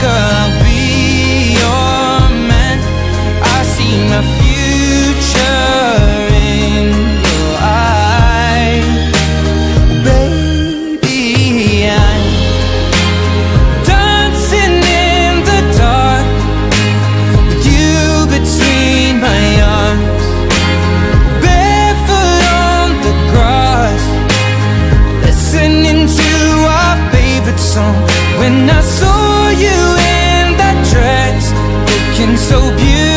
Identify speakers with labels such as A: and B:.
A: Girl, looking so beautiful.